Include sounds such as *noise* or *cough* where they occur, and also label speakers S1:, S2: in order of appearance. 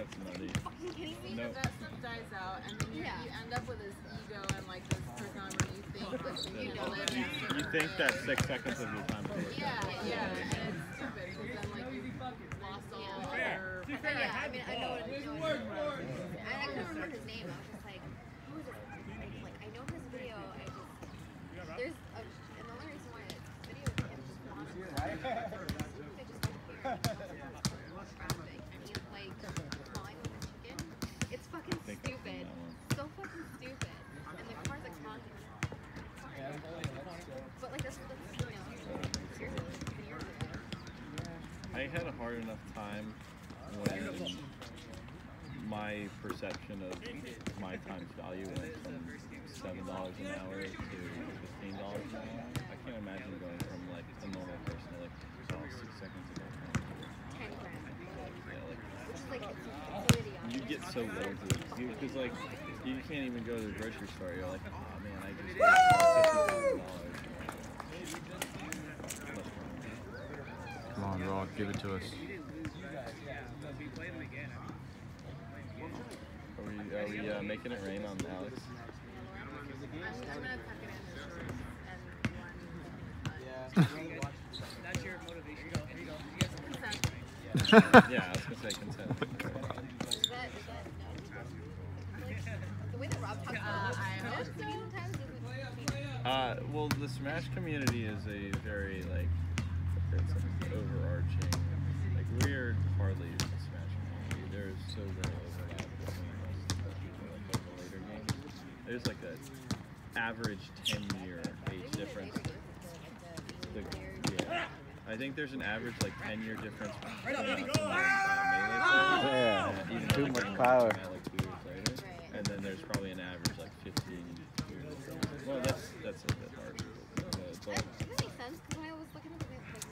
S1: that's not it. Fucking kidding me? No.
S2: That stuff dies out, and then
S3: yeah.
S2: you end up with this ego and like this persona where you think that you know it.
S1: You think that six seconds of your time is worth
S2: Yeah, yeah, and it's stupid because then like
S3: you.
S1: I had a hard enough time when my perception of my time's value went from seven dollars an hour to fifteen dollars an hour. I can't imagine going from like a normal person to like oh, six seconds of my.
S3: Ten grand.
S1: Yeah, like
S3: Which is like, it's, it's idiotic.
S1: you get so lazy because like you can't even go to the grocery store. You're like, oh man, I just *laughs*
S4: give it to us.
S1: Are we, are we uh, making it rain on Alex?
S2: I'm, I'm gonna tuck it in shorts and one.
S5: That's your motivation. Here you go. Here you go. You guys
S2: Consent.
S1: Yeah, I was gonna say consent.
S3: Is that, is that, no, like, the way that Rob talks
S2: Uh,
S3: about
S2: I
S3: Smash
S2: hope so.
S3: sometimes doesn't
S1: Uh, well, the Smash community is a very There's like a average 10 year age difference. The, yeah. I think there's an average like 10 year difference between us and like, melee players.
S6: Ah!
S1: Yeah, even
S6: too
S1: like,
S6: much power.
S1: we like two years later. And then there's probably an average like 15 years. Well, that's